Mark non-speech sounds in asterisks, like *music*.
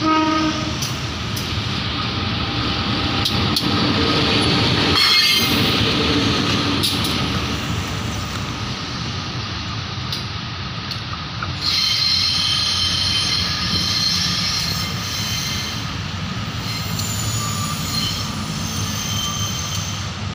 Mm-hmm. *laughs*